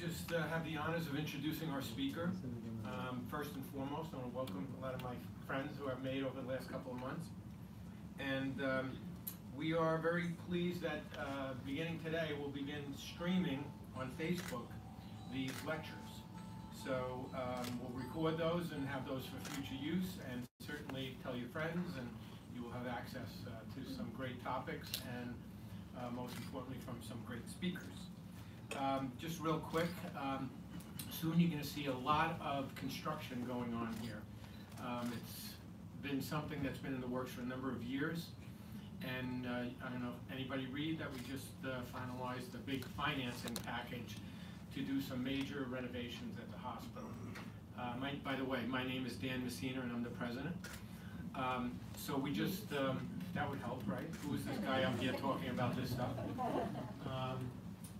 just uh, have the honors of introducing our speaker. Um, First and foremost, I want to welcome a lot of my friends who I've made over the last couple of months. And um, we are very pleased that uh, beginning today, we'll begin streaming on Facebook these lectures. So um, we'll record those and have those for future use, and certainly tell your friends, and you will have access uh, to some great topics, and uh, most importantly, from some great speakers. Um, Just real quick, um, soon you're gonna see a lot of construction going on here. Um, It's been something that's been in the works for a number of years. And uh, I don't know if anybody read that we just uh, finalized a big financing package to do some major renovations at the hospital. Uh, my, by the way, my name is Dan Messina and I'm the president. Um, so we just, um, that would help, right? Who is this guy up here talking about this stuff? Um,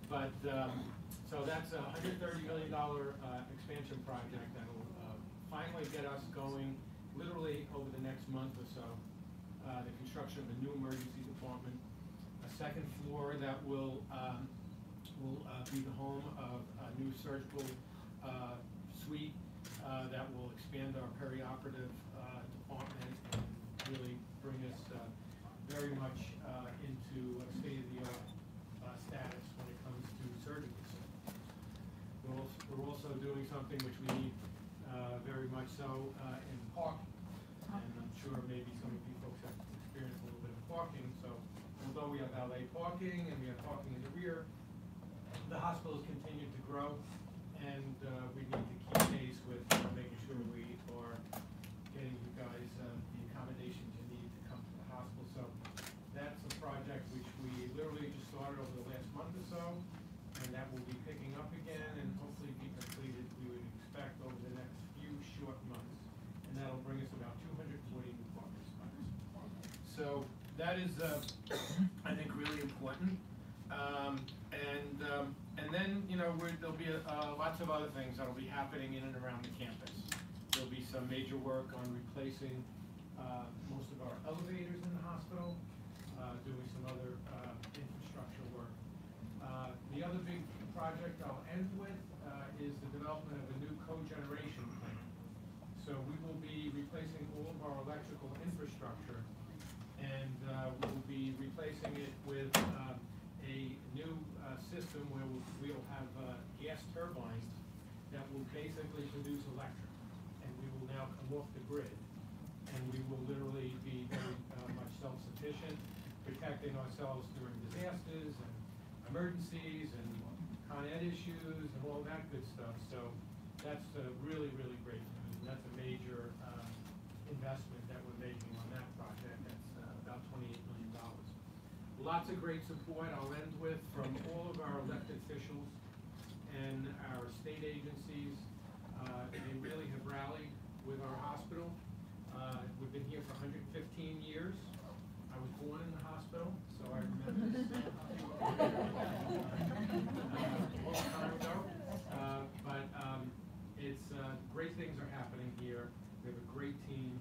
but, um, so that's a hundred thirty million dollar, uh, expansion project that'll, uh, finally get us going literally over the next month or so. Uh, the construction of a new emergency department, a second floor that will, um, will, uh, be the home of a new surgical, uh, suite, uh, that will expand our perioperative, department and really bring us, very much, into a state-of-the-art, uh, status when it comes to surgical centers. We're also, we're also doing something which we need, uh, very much so, uh, in parking. And I'm sure maybe some of you folks have experienced a little bit of parking, so although we have valet parking and we have parking in the rear, the hospital hospitals continue to grow, and, uh, we need to keep pace with uh, making sure we are getting you guys, uh, the accommodations you need to come to the hospital. So that's a project which we literally just started over the last month or so, and that will be picking up again and hopefully be completed, we would expect over the next few short months. And that'll bring us about two hundred forty new parking spots. So that is, uh, I think, really important. Um, and, um, and then, you know, there'll be, uh, lots of other things that'll be happening in and around the campus. There'll be some major work on replacing, uh, most of our elevators in the hospital, uh, doing some other, uh, infrastructure work. Uh, the other big project I'll end with, uh, is the development of a new cogeneration plant. So we will be replacing all of our electrical infrastructure, and uh, we'll be replacing it with um, a new uh, system where we'll- have uh, gas turbines that will basically produce electric, and we will now come off the grid, and we will literally be very uh, much self-sufficient, protecting ourselves during disasters and emergencies and Con Ed issues and all that good stuff. So that's uh, really, really great news, and that's a major uh, investment that we're making on that project. That's uh, about twenty-eight million dollars. Lots of great support, I'll end with, from all of our elected officials and our state agencies. Uh, They really have rallied with our hospital. Uh, We've been here for hundred and fifteen years. I was born in the hospital, so I remember this. uh, A long time ago. Uh, But um, it's, uh, great things are happening here. We have a great team.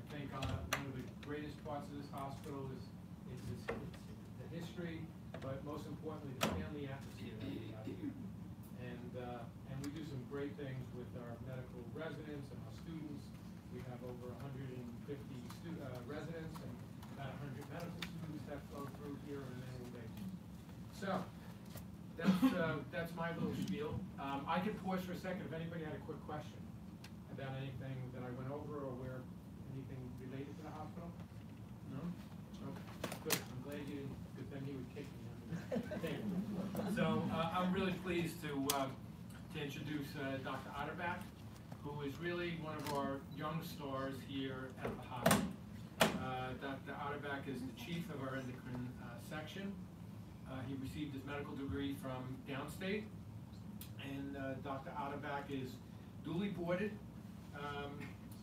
I think uh, one of the greatest parts of this hospital is, is its, its- the history, but most importantly, the family atmosphere. And, uh, and we do some great things with our medical residents and our students. We have over hundred and fifty stu- uh, residents and about hundred medical students that flow through here on an annual basis. So, that's, uh, that's my little spiel. Um, I could pause for a second if anybody had a quick question about anything that I went over or where, anything related to the hospital? No? Okay, good, I'm glad you didn't, good thing he would kick me under the table. So, uh, I'm really pleased to, uh, to introduce, uh, Dr. Otterbach, who is really one of our young stars here at the hospital. Uh, Dr. Otterbach is the chief of our endocrine, uh, section. Uh, he received his medical degree from downstate. And, Dr. Otterbach is duly boarded, um,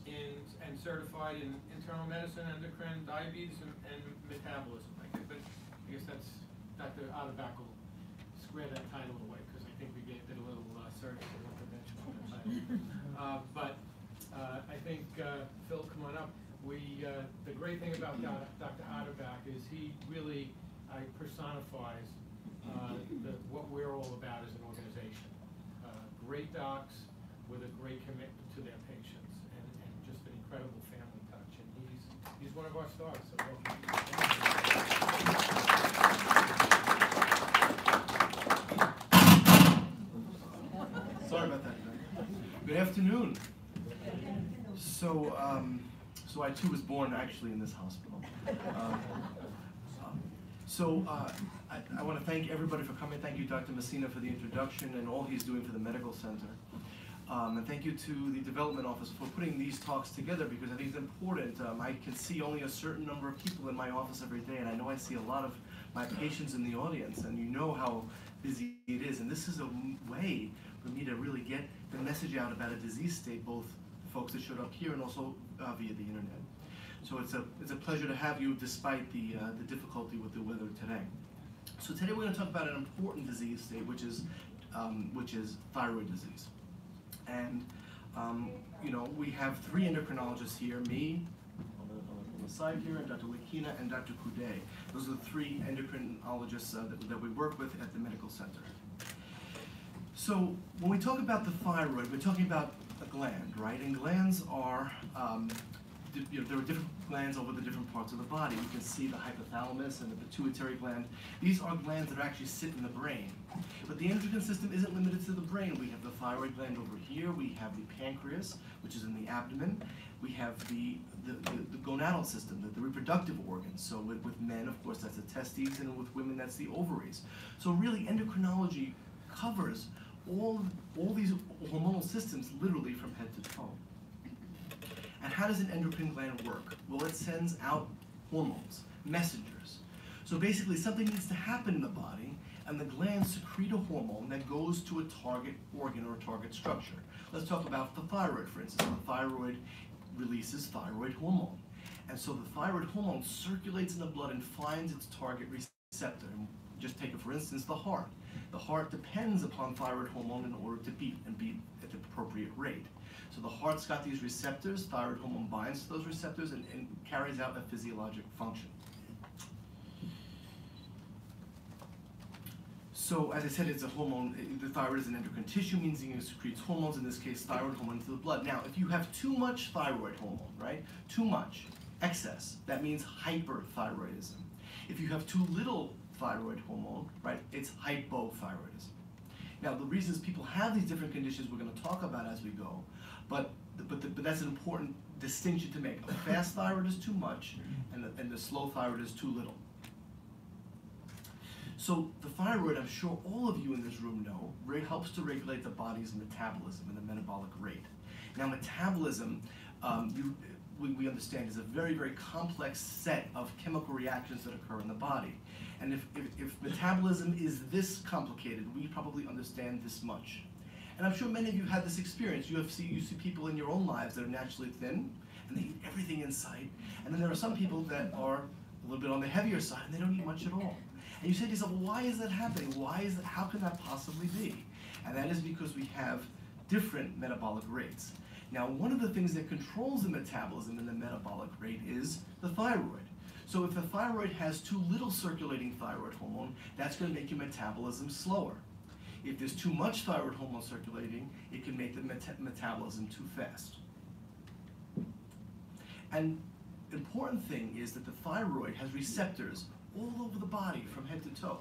in, and certified in internal medicine, endocrine, diabetes, and, and metabolism. I guess, but I guess that's, Dr. Otterbach will that title away, because I think we gave it a little, uh, service and intervention on that title. Uh, but, uh, I think, uh, Phil, come on up. we, uh, the great thing about Dr. Otterbach is he really personifies uh, the, what we're all about as an organization. Uh, Great docs with a great commitment to their patients and, and just an incredible family touch. And he's, he's one of our stars, so Sorry about that. Good afternoon. So, um, so I too was born actually in this hospital. Um, um, so uh, I, I want to thank everybody for coming. Thank you, Dr. Messina, for the introduction and all he's doing for the medical center. Um, and thank you to the development office for putting these talks together because I think it's important. Um, I can see only a certain number of people in my office every day, and I know I see a lot of my patients in the audience, and you know how busy it is. And this is a way for me to really get the message out about a disease state, both folks that showed up here and also uh, via the internet. So it's a it's a pleasure to have you, despite the uh, the difficulty with the weather today. So today we're going to talk about an important disease state, which is um, which is thyroid disease. And um, you know we have three endocrinologists here: me side here, and Dr. Wakina and Dr. Coudet. Those are the three endocrinologists uh, that, that we work with at the medical center. So when we talk about the thyroid, we're talking about a gland, right? And glands are, um, you know, there are different glands over the different parts of the body. You can see the hypothalamus and the pituitary gland. These are glands that actually sit in the brain. But the endocrine system isn't limited to the brain. We have the thyroid gland over here. We have the pancreas, which is in the abdomen. We have the, the, the, the gonadal system, the, the reproductive organs. So with, with men, of course, that's the testes, and with women, that's the ovaries. So really, endocrinology covers all, all these hormonal systems literally from head to toe. And how does an endocrine gland work? Well, it sends out hormones, messengers. So basically, something needs to happen in the body, and the glands secrete a hormone that goes to a target organ or a target structure. Let's talk about the thyroid, for instance. The thyroid releases thyroid hormone. And so the thyroid hormone circulates in the blood and finds its target receptor. And just take it for instance, the heart. The heart depends upon thyroid hormone in order to beat and beat at the appropriate rate. So the heart's got these receptors, thyroid hormone binds to those receptors and, and carries out a physiologic function. So as I said, it's a hormone, the thyroid is an endocrine tissue, means it secretes hormones, in this case thyroid hormone into the blood. Now, if you have too much thyroid hormone, right, too much, excess, that means hyperthyroidism. If you have too little thyroid hormone, right, it's hypothyroidism. Now, the reasons people have these different conditions we're going to talk about as we go, but but, the, but that's an important distinction to make. A fast thyroid is too much, and the, and the slow thyroid is too little. So the thyroid, I'm sure all of you in this room know, re- helps to regulate the body's metabolism and the metabolic rate. Now, metabolism, um, you, we, we understand, is a very, very complex set of chemical reactions that occur in the body. And if, if, if metabolism is this complicated, we probably understand this much. And I'm sure many of you have had this experience. You have see, you see people in your own lives that are naturally thin, and they eat everything in sight. And then there are some people that are a little bit on the heavier side, and they don't eat much at all. And you say to yourself, why is that happening? Why is that? How can that possibly be? And that is because we have different metabolic rates. Now, one of the things that controls the metabolism and the metabolic rate is the thyroid. So if the thyroid has too little circulating thyroid hormone, that's going to make your metabolism slower. If there's too much thyroid hormone circulating, it can make the meta- metabolism too fast. And important thing is that the thyroid has receptors all over the body from head to toe.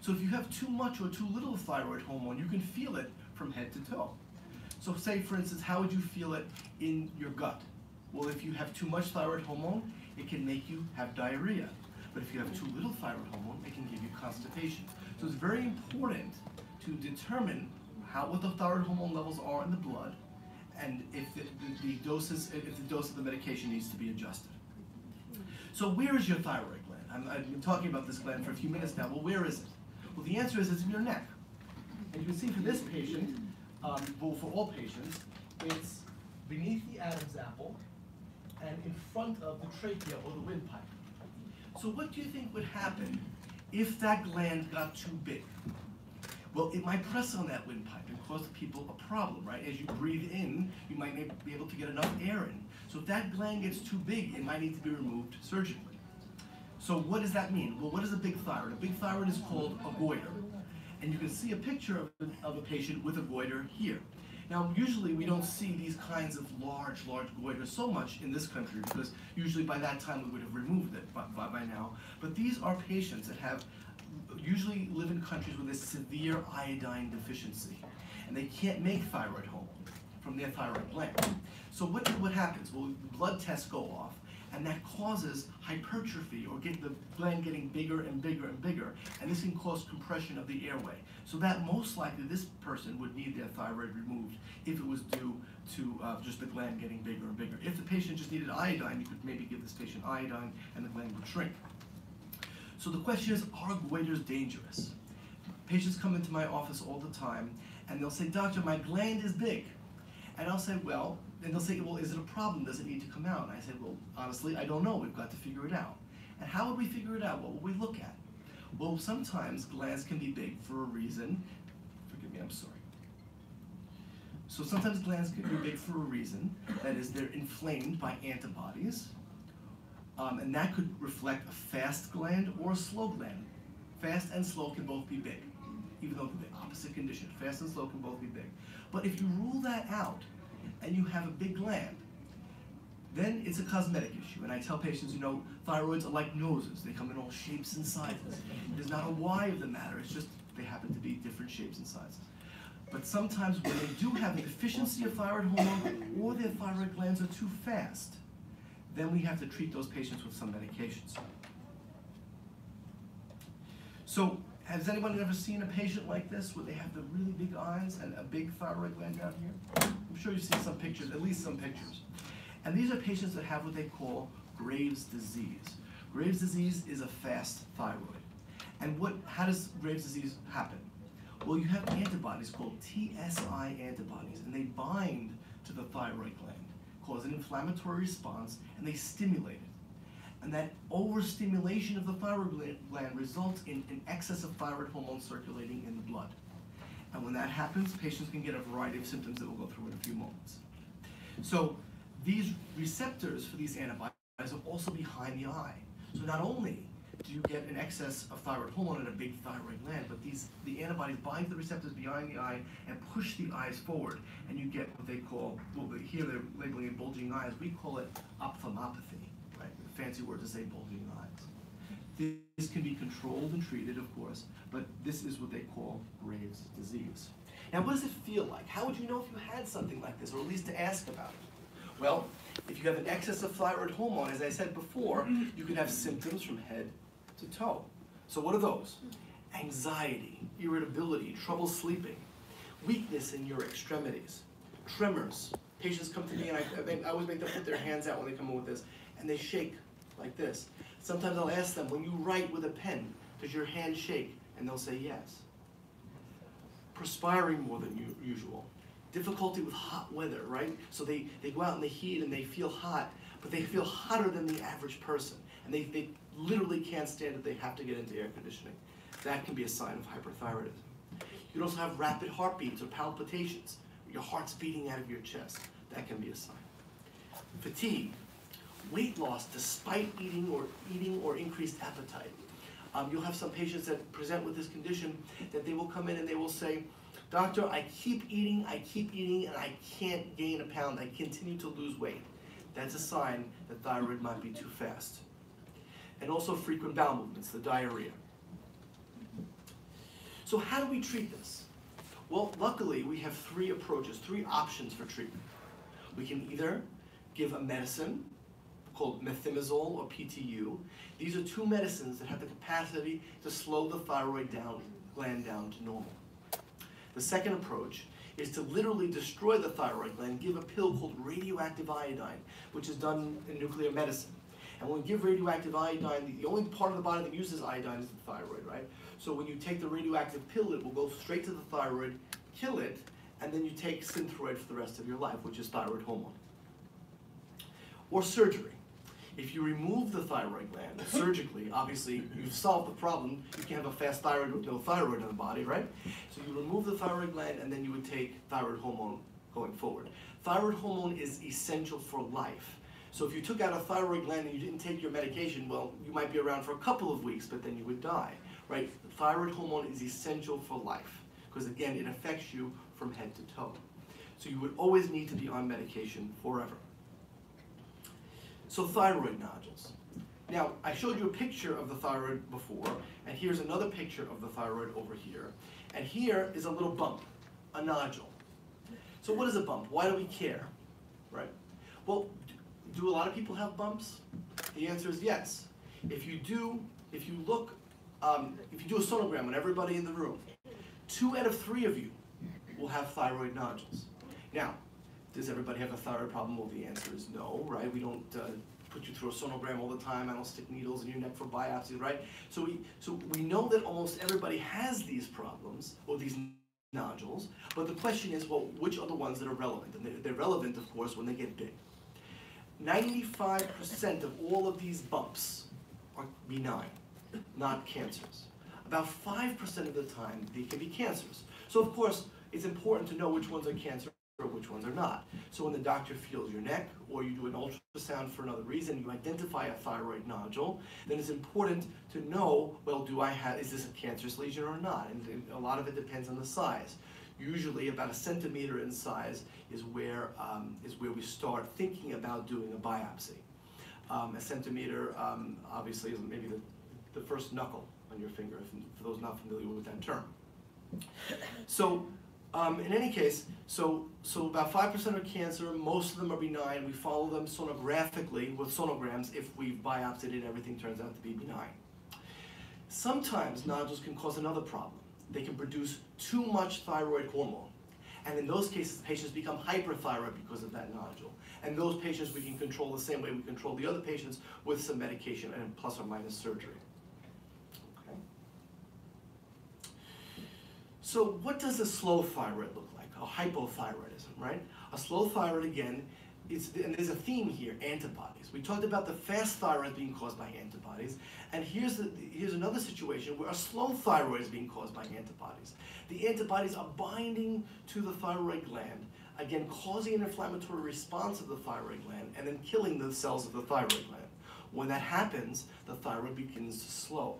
So if you have too much or too little thyroid hormone, you can feel it from head to toe. So say for instance, how would you feel it in your gut? Well, if you have too much thyroid hormone, it can make you have diarrhea. But if you have too little thyroid hormone, it can give you constipation. So it's very important to determine how what the thyroid hormone levels are in the blood, and if the, the, the doses, if the dose of the medication needs to be adjusted. So where is your thyroid gland? I'm, I've been talking about this gland for a few minutes now. Well, where is it? Well, the answer is it's in your neck. And you can see for this patient, um, well, for all patients, it's beneath the Adam's apple and in front of the trachea or the windpipe. So what do you think would happen if that gland got too big? Well, it might press on that windpipe and cause people a problem, right? As you breathe in, you might not be able to get enough air in. So if that gland gets too big, it might need to be removed surgically. So what does that mean? Well, what is a big thyroid? A big thyroid is called a goiter. And you can see a picture of, of a patient with a goiter here. Now, usually we don't see these kinds of large, large goiters so much in this country because usually by that time we would have removed it by, by, by now. But these are patients that have usually live in countries with a severe iodine deficiency and they can't make thyroid hormone from their thyroid gland. So what, what happens? Well, blood tests go off and that causes hypertrophy or get the gland getting bigger and bigger and bigger, and this can cause compression of the airway. So that most likely this person would need their thyroid removed if it was due to uh, just the gland getting bigger and bigger. If the patient just needed iodine, you could maybe give this patient iodine and the gland would shrink. So the question is, are goiters dangerous? Patients come into my office all the time and they'll say, doctor, my gland is big. And I'll say, well, and they'll say, well, is it a problem? Does it need to come out? And I say, well, honestly, I don't know. We've got to figure it out. And how would we figure it out? What would we look at? Well, sometimes glands can be big for a reason. Forgive me, I'm sorry. So sometimes glands can be big for a reason. That is, they're inflamed by antibodies. Um, and that could reflect a fast gland or a slow gland. Fast and slow can both be big, even though they're the opposite condition. Fast and slow can both be big. But if you rule that out, and you have a big gland, then it's a cosmetic issue. And I tell patients, you know, thyroids are like noses. They come in all shapes and sizes. There's not a why of the matter. It's just they happen to be different shapes and sizes. But sometimes when they do have a deficiency of thyroid hormone or their thyroid glands are too fast, then we have to treat those patients with some medications. So has anyone ever seen a patient like this where they have the really big eyes and a big thyroid gland down here? I'm sure you've seen some pictures, at least some pictures. And these are patients that have what they call Graves' disease. Graves' disease is a fast thyroid. And what, how does Graves' disease happen? Well, you have antibodies called TSI antibodies, and they bind to the thyroid gland, cause an inflammatory response, and they stimulate it. And that overstimulation of the thyroid gland results in an excess of thyroid hormone circulating in the blood. And when that happens, patients can get a variety of symptoms that we'll go through in a few moments. So these receptors for these antibodies are also behind the eye. So not only do you get an excess of thyroid hormone in a big thyroid gland, but these the antibodies bind the receptors behind the eye and push the eyes forward, and you get what they call, well, here they're labeling it bulging eyes. We call it ophthalmopathy, fancy word to say bulging eyes. This can be controlled and treated, of course, but this is what they call Graves' disease. Now, what does it feel like? How would you know if you had something like this, or at least to ask about it? Well, if you have an excess of thyroid hormone, as I said before, you can have symptoms from head to toe. So what are those? Anxiety, irritability, trouble sleeping, weakness in your extremities, tremors. Patients come to me and I, I always make them put their hands out when they come in with this, and they shake like this. Sometimes I'll ask them, when you write with a pen, does your hand shake? And they'll say yes. Perspiring more than usual. Difficulty with hot weather, right? So they, they go out in the heat and they feel hot, but they feel hotter than the average person. And they, they literally can't stand it, they have to get into air conditioning. That can be a sign of hyperthyroidism. You can also have rapid heartbeats or palpitations. Your heart's beating out of your chest. That can be a sign. Fatigue, weight loss despite eating or eating or increased appetite. Um, you'll have some patients that present with this condition that they will come in and they will say, Doctor, I keep eating, I keep eating, and I can't gain a pound. I continue to lose weight. That's a sign that thyroid might be too fast. And also frequent bowel movements, the diarrhea. So how do we treat this? Well, luckily, we have three approaches, three options for treatment. We can either give a medicine called methimazole or PTU. These are two medicines that have the capacity to slow the thyroid down, gland down to normal. The second approach is to literally destroy the thyroid gland, give a pill called radioactive iodine, which is done in nuclear medicine. And when we give radioactive iodine, the only part of the body that uses iodine is the thyroid, right? So when you take the radioactive pill, it will go straight to the thyroid, kill it, and then you take Synthroid for the rest of your life, which is thyroid hormone. Or surgery. If you remove the thyroid gland surgically, obviously you've solved the problem. You can have a fast thyroid with no thyroid in the body, right? So you remove the thyroid gland and then you would take thyroid hormone going forward. Thyroid hormone is essential for life. So if you took out a thyroid gland and you didn't take your medication, well, you might be around for a couple of weeks, but then you would die, right? Thyroid hormone is essential for life because again, it affects you from head to toe. So you would always need to be on medication forever. So thyroid nodules. Now, I showed you a picture of the thyroid before, and here's another picture of the thyroid over here. And here is a little bump, a nodule. So what is a bump? Why do we care? Right? Well, do a lot of people have bumps? The answer is yes. If you do, if you look, um, if you do a sonogram on everybody in the room, two out of three of you will have thyroid nodules. Now, does everybody have a thyroid problem? Well, the answer is no, right? We don't uh, put you through a sonogram all the time. I don't stick needles in your neck for biopsies, right? So we, so we know that almost everybody has these problems or these nodules, but the question is, well, which are the ones that are relevant? And they're, they're relevant, of course, when they get big. 95% of all of these bumps are benign, not cancers. About 5% of the time, they can be cancers. So of course, it's important to know which ones are cancer which ones are not. So when the doctor feels your neck, or you do an ultrasound for another reason, you identify a thyroid nodule, then it's important to know, well, do I have, is this a cancerous lesion or not? And a lot of it depends on the size. Usually about a centimeter in size is where, um, is where we start thinking about doing a biopsy. Um, a centimeter, um, obviously, is maybe the, the first knuckle on your finger, if, for those not familiar with that term. So um, in any case, so, so about 5% are cancer, most of them are benign. We follow them sonographically with sonograms if we've biopsied it, and everything turns out to be benign. Sometimes nodules can cause another problem. They can produce too much thyroid hormone. And in those cases, patients become hyperthyroid because of that nodule. And those patients we can control the same way we control the other patients with some medication and plus or minus surgery. So what does a slow thyroid look like? A hypothyroidism, right? A slow thyroid, again, is, and there's a theme here, antibodies. We talked about the fast thyroid being caused by antibodies, and here's, the, here's another situation where a slow thyroid is being caused by antibodies. The antibodies are binding to the thyroid gland, again, causing an inflammatory response of the thyroid gland, and then killing the cells of the thyroid gland. When that happens, the thyroid begins to slow.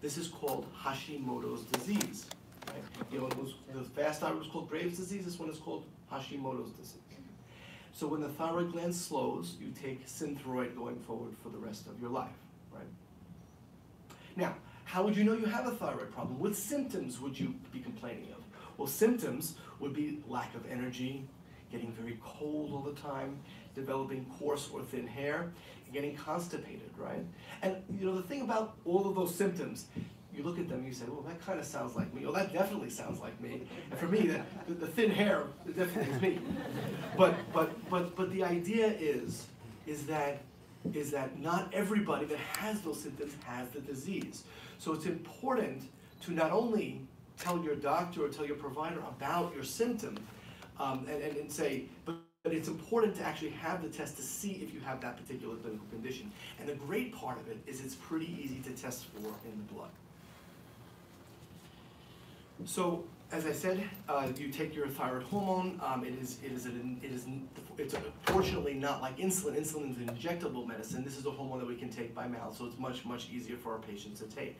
This is called Hashimoto's disease. You know, those, the fast thyroid is called Graves' disease. This one is called Hashimoto's disease. So when the thyroid gland slows, you take Synthroid going forward for the rest of your life, right? Now, how would you know you have a thyroid problem? What symptoms would you be complaining of? Well, symptoms would be lack of energy, getting very cold all the time, developing coarse or thin hair, getting constipated, right? And you know the thing about all of those symptoms you look at them and you say, well, that kind of sounds like me. Well, that definitely sounds like me. And for me, the, the, the thin hair definitely is me. But, but, but, but the idea is, is that, is that not everybody that has those symptoms has the disease. So it's important to not only tell your doctor or tell your provider about your symptom um, and, and, and say, but but it's important to actually have the test to see if you have that particular clinical condition. And the great part of it is it's pretty easy to test for in the blood. So, as I said, uh, you take your thyroid hormone. Um, it is it is an, it is it's fortunately not like insulin. Insulin is an injectable medicine. This is a hormone that we can take by mouth, so it's much much easier for our patients to take.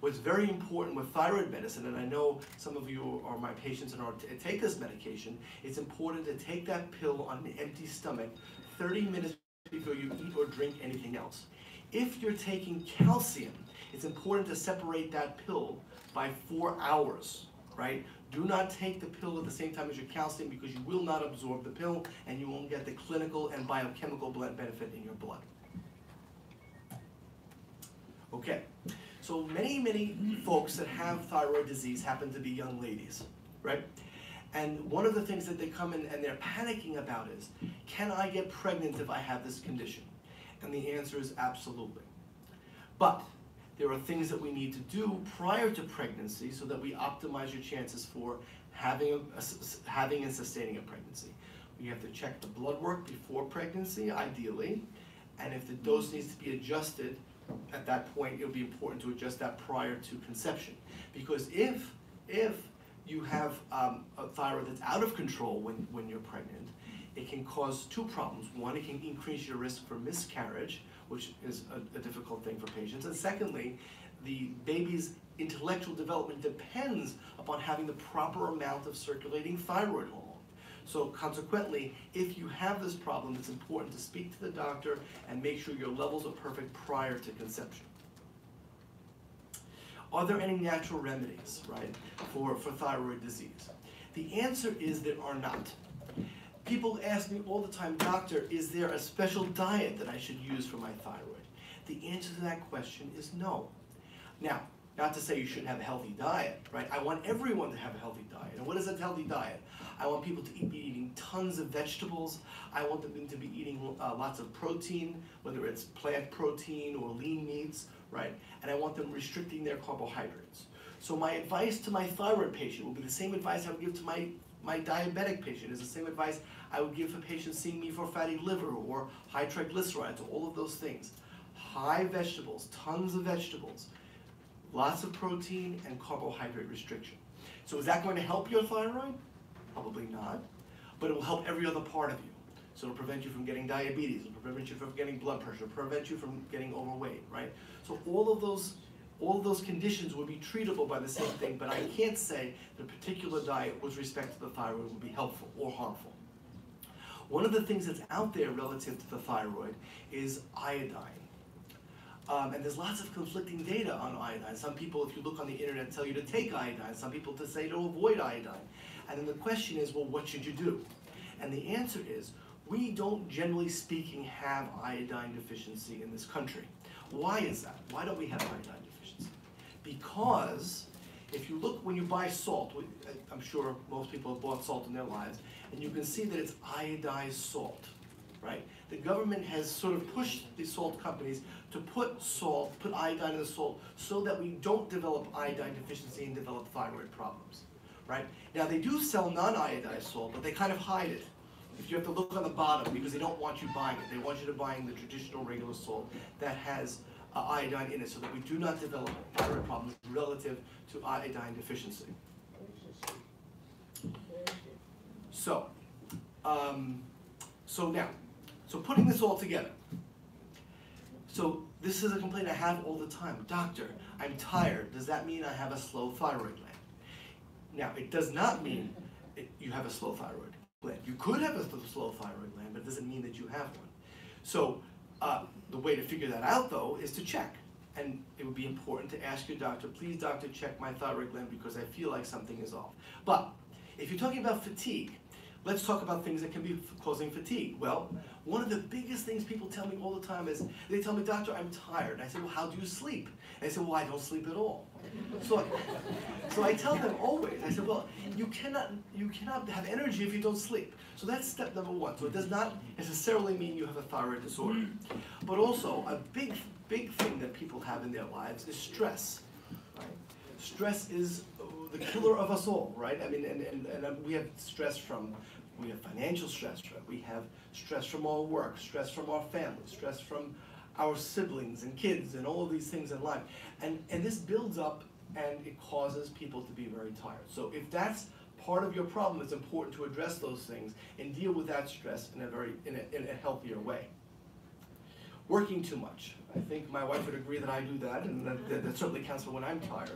What's very important with thyroid medicine, and I know some of you are my patients and are to take this medication, it's important to take that pill on an empty stomach 30 minutes before you eat or drink anything else. If you're taking calcium, it's important to separate that pill by four hours, right? Do not take the pill at the same time as your calcium because you will not absorb the pill and you won't get the clinical and biochemical benefit in your blood. Okay, so many, many folks that have thyroid disease happen to be young ladies, right? And one of the things that they come in and they're panicking about is, can I get pregnant if I have this condition? And the answer is absolutely. But there are things that we need to do prior to pregnancy so that we optimize your chances for having, a, a, having and sustaining a pregnancy. We have to check the blood work before pregnancy, ideally, and if the dose needs to be adjusted, at that point, it'll be important to adjust that prior to conception. Because if, if you have um, a thyroid that's out of control when, when you're pregnant, it can cause two problems. One, it can increase your risk for miscarriage, which is a, a difficult thing for patients. And secondly, the baby's intellectual development depends upon having the proper amount of circulating thyroid hormone. So consequently, if you have this problem, it's important to speak to the doctor and make sure your levels are perfect prior to conception. Are there any natural remedies, right, for, for thyroid disease? The answer is there are not. People ask me all the time, doctor, is there a special diet that I should use for my thyroid? The answer to that question is no. Now, not to say you shouldn't have a healthy diet, right? I want everyone to have a healthy diet. And what is a healthy diet? I want people to be eating tons of vegetables. I want them to be eating uh, lots of protein, whether it's plant protein or lean meats, right? And I want them restricting their carbohydrates. So my advice to my thyroid patient will be the same advice I would give to my, my diabetic patient, is the same advice I would give a patient seeing me for fatty liver or high triglycerides, or all of those things. High vegetables, tons of vegetables, lots of protein and carbohydrate restriction. So is that going to help your thyroid? Probably not, but it will help every other part of you. So it'll prevent you from getting diabetes, it'll prevent you from getting blood pressure, prevent you from getting overweight, right? So all of those, all those conditions would be treatable by the same thing, but I can't say a particular diet with respect to the thyroid would be helpful or harmful. One of the things that's out there relative to the thyroid is iodine. Um, and there's lots of conflicting data on iodine. Some people, if you look on the internet, tell you to take iodine. Some people to say to avoid iodine. And then the question is, well, what should you do? And the answer is, we don't generally speaking have iodine deficiency in this country. Why is that? Why don't we have iodine? Because if you look, when you buy salt, I'm sure most people have bought salt in their lives, and you can see that it's iodized salt, right? The government has sort of pushed the salt companies to put salt, put iodine in the salt, so that we don't develop iodine deficiency and develop thyroid problems, right? Now they do sell non-iodized salt, but they kind of hide it. If you have to look on the bottom because they don't want you buying it. They want you to buying the traditional regular salt that has uh, iodine in it so that we do not develop thyroid problems relative to iodine deficiency. So, um, so now, so putting this all together. So this is a complaint I have all the time. Doctor, I'm tired. Does that mean I have a slow thyroid gland? Now, it does not mean it, you have a slow thyroid gland. You could have a slow thyroid gland, but it doesn't mean that you have one. So uh, the way to figure that out, though, is to check. And it would be important to ask your doctor, please, doctor, check my thyroid gland because I feel like something is off. But if you're talking about fatigue, let's talk about things that can be causing fatigue. Well, one of the biggest things people tell me all the time is they tell me, Doctor, I'm tired. And I say, Well, how do you sleep? And they say, Well, I don't sleep at all. So, I, so I tell them always, I said, Well, you cannot, you cannot have energy if you don't sleep. So that's step number one. So it does not necessarily mean you have a thyroid disorder. Mm. But also, a big, big thing that people have in their lives is stress. Right? Stress is the killer of us all, right? I mean, and, and, and uh, we have stress from, we have financial stress, right? We have stress from our work, stress from our family, stress from our siblings and kids and all of these things in life. And, and this builds up and it causes people to be very tired. So if that's part of your problem, it's important to address those things and deal with that stress in a very, in a, in a healthier way. Working too much. I think my wife would agree that I do that, and that, that, that certainly counts for when I'm tired.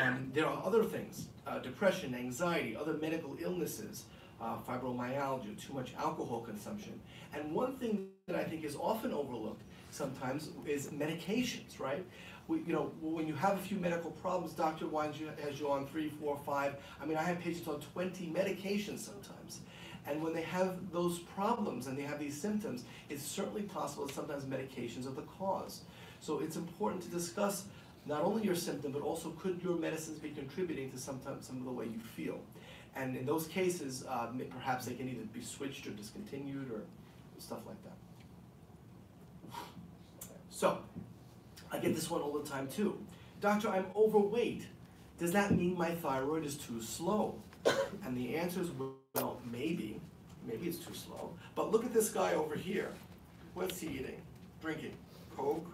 Um, there are other things, uh, depression, anxiety, other medical illnesses, uh, fibromyalgia, too much alcohol consumption. And one thing that I think is often overlooked sometimes is medications, right? We, you know, when you have a few medical problems, doctor winds you, has you on three, four, five. I mean, I have patients on 20 medications sometimes. And when they have those problems and they have these symptoms, it's certainly possible that sometimes medications are the cause. So it's important to discuss not only your symptom, but also could your medicines be contributing to some, some of the way you feel. And in those cases, uh, perhaps they can either be switched or discontinued or stuff like that. So, I get this one all the time too. Doctor, I'm overweight. Does that mean my thyroid is too slow? And the answer is, well, maybe. Maybe it's too slow. But look at this guy over here. What's he eating? Drinking? Coke?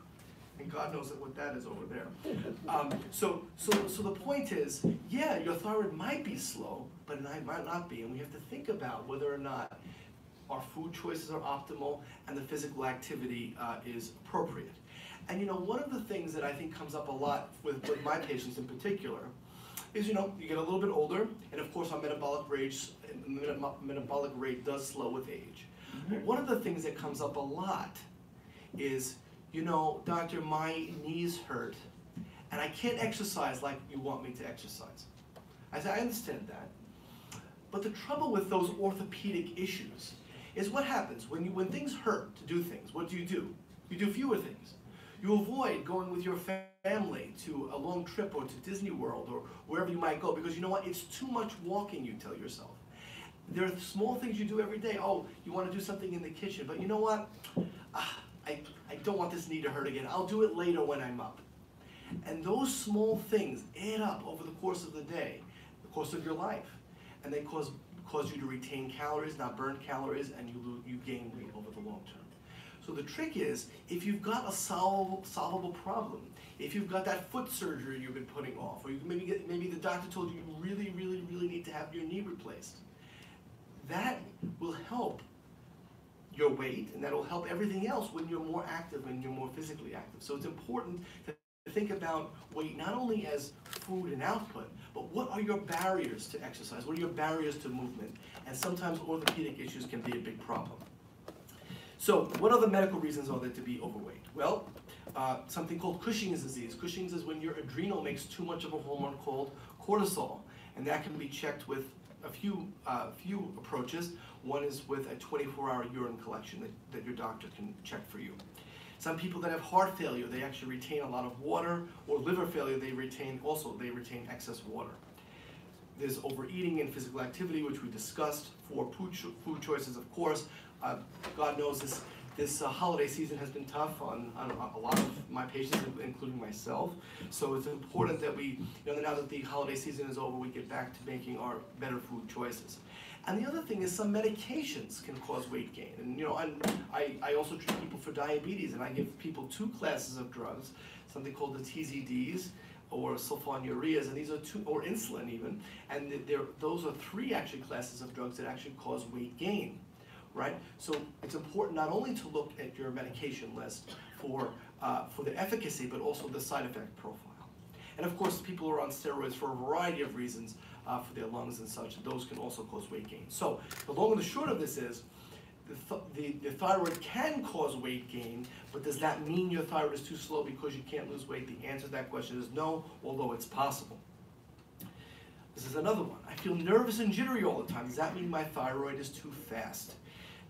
and God knows what that is over there. Um, so, so, so the point is, yeah, your thyroid might be slow, but it might not be, and we have to think about whether or not our food choices are optimal, and the physical activity uh, is appropriate. And you know, one of the things that I think comes up a lot with, with my patients in particular is, you know, you get a little bit older, and of course our metabolic rate, metabolic rate does slow with age. But one of the things that comes up a lot is, you know, doctor, my knees hurt, and I can't exercise like you want me to exercise. I said, I understand that. But the trouble with those orthopedic issues is what happens when you when things hurt to do things, what do you do? You do fewer things. You avoid going with your family to a long trip or to Disney World or wherever you might go because you know what? It's too much walking, you tell yourself. There are small things you do every day. Oh, you want to do something in the kitchen, but you know what? Ah, I, I don't want this knee to hurt again. I'll do it later when I'm up. And those small things add up over the course of the day, the course of your life, and they cause, cause you to retain calories, not burn calories, and you, you gain weight over the long term. So the trick is, if you've got a solvable, solvable problem, if you've got that foot surgery you've been putting off, or you maybe, get, maybe the doctor told you you really, really, really need to have your knee replaced, that will help your weight, and that'll help everything else when you're more active and you're more physically active. So it's important to think about weight not only as food and output, but what are your barriers to exercise? What are your barriers to movement? And sometimes orthopedic issues can be a big problem. So what other medical reasons are there to be overweight? Well, uh, something called Cushing's disease. Cushing's is when your adrenal makes too much of a hormone called cortisol, and that can be checked with a few, uh, few approaches. One is with a 24-hour urine collection that, that your doctor can check for you. Some people that have heart failure, they actually retain a lot of water, or liver failure, they retain also they retain excess water. There's overeating and physical activity, which we discussed. For food, choices, of course, uh, God knows this this uh, holiday season has been tough on, on a lot of my patients, including myself. So it's important that we, you know, now that the holiday season is over, we get back to making our better food choices. And the other thing is some medications can cause weight gain. And you know, I, I also treat people for diabetes and I give people two classes of drugs, something called the TZDs or sulfonylureas, and these are two, or insulin even, and those are three actually classes of drugs that actually cause weight gain, right? So it's important not only to look at your medication list for, uh, for the efficacy, but also the side effect profile. And of course, people are on steroids for a variety of reasons, uh, for their lungs and such. Those can also cause weight gain. So the long and the short of this is, the, th the, the, thyroid can cause weight gain, but does that mean your thyroid is too slow because you can't lose weight? The answer to that question is no, although it's possible. This is another one. I feel nervous and jittery all the time. Does that mean my thyroid is too fast?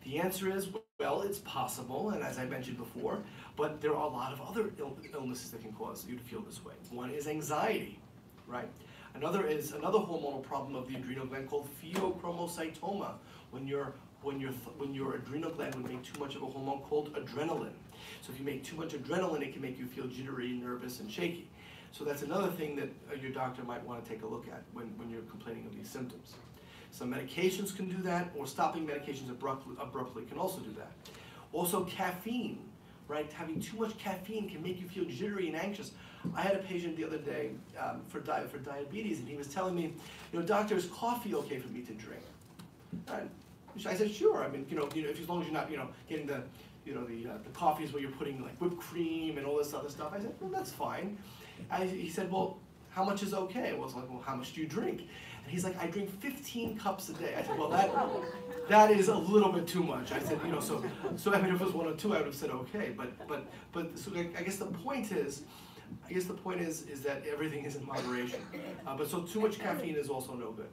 The answer is, well, it's possible, and as I mentioned before, but there are a lot of other Ill illnesses that can cause you to feel this way. One is anxiety, right? Another is another hormonal problem of the adrenal gland called pheochromocytoma, when your when your when your adrenal gland would make too much of a hormone called adrenaline. So if you make too much adrenaline, it can make you feel jittery, nervous, and shaky. So that's another thing that uh, your doctor might want to take a look at when, when you're complaining of these symptoms. Some medications can do that, or stopping medications abruptly, abruptly can also do that. Also caffeine, right? Having too much caffeine can make you feel jittery and anxious. I had a patient the other day um, for, di for diabetes, and he was telling me, you know, doctor, is coffee okay for me to drink? And I said, sure. I mean, you know, you know, if, as long as you're not, you know, getting the, you know, the, uh, the coffees where you're putting like whipped cream and all this other stuff. I said, well, that's fine. I, he said, well, how much is okay? Well, I was like, well, how much do you drink? And he's like, I drink 15 cups a day. I said, well, that that is a little bit too much. I said, you know, so so I mean, if it was one or two, I would have said okay. But but but so I guess the point is, I guess the point is is that everything is in moderation. Uh, but so too much caffeine is also no good.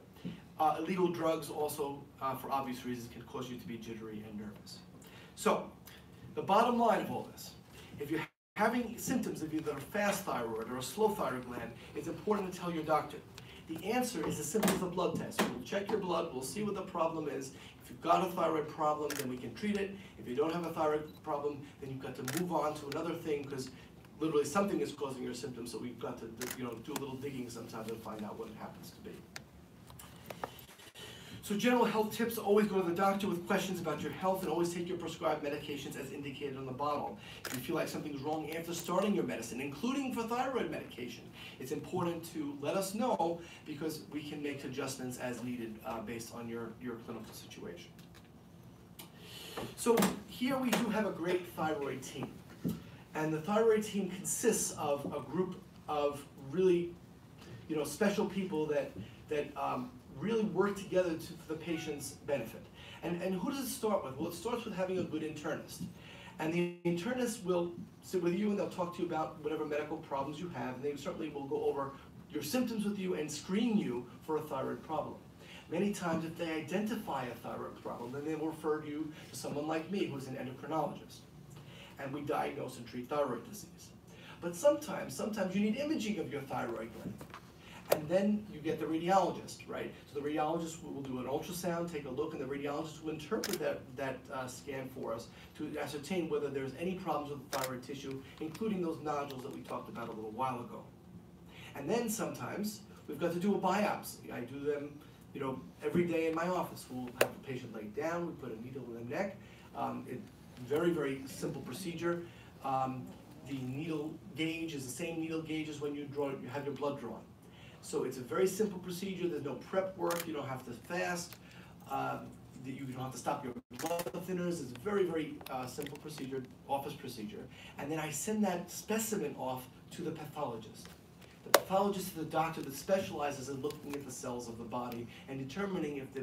Uh, illegal drugs also, uh, for obvious reasons, can cause you to be jittery and nervous. So, the bottom line of all this, if you're having symptoms of either a fast thyroid or a slow thyroid gland, it's important to tell your doctor. The answer is as simple as a blood test. We'll check your blood, we'll see what the problem is. If you've got a thyroid problem, then we can treat it. If you don't have a thyroid problem, then you've got to move on to another thing because literally something is causing your symptoms, so we've got to you know, do a little digging sometimes and find out what it happens to be. So general health tips, always go to the doctor with questions about your health and always take your prescribed medications as indicated on the bottle. If you feel like something's wrong after starting your medicine, including for thyroid medication, it's important to let us know because we can make adjustments as needed uh, based on your, your clinical situation. So here we do have a great thyroid team. And the thyroid team consists of a group of really, you know, special people that, that um, really work together to, for the patient's benefit. And, and who does it start with? Well, it starts with having a good internist. And the internist will sit with you and they'll talk to you about whatever medical problems you have. And they certainly will go over your symptoms with you and screen you for a thyroid problem. Many times, if they identify a thyroid problem, then they will refer you to someone like me, who's an endocrinologist. And we diagnose and treat thyroid disease. But sometimes, sometimes you need imaging of your thyroid gland. And then you get the radiologist, right? So the radiologist will do an ultrasound, take a look, and the radiologist will interpret that, that uh, scan for us to ascertain whether there's any problems with the thyroid tissue, including those nodules that we talked about a little while ago. And then sometimes we've got to do a biopsy. I do them, you know, every day in my office. We'll have the patient lay down, we put a needle in the neck. Um, it, very, very simple procedure. Um, the needle gauge is the same needle gauge as when you draw, you have your blood drawn. So it's a very simple procedure. There's no prep work. You don't have to fast. Um, you don't have to stop your blood thinners. It's a very, very uh, simple procedure, office procedure. And then I send that specimen off to the pathologist. The pathologist is the doctor that specializes in looking at the cells of the body and determining if the,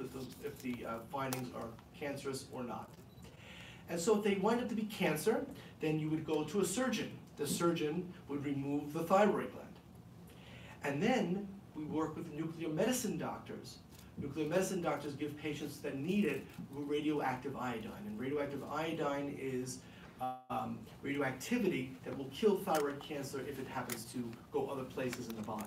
if the, if the uh, findings are cancerous or not. And so if they wind up to be cancer, then you would go to a surgeon. The surgeon would remove the thyroid gland. And then we work with nuclear medicine doctors. Nuclear medicine doctors give patients that need it radioactive iodine. And radioactive iodine is um, radioactivity that will kill thyroid cancer if it happens to go other places in the body.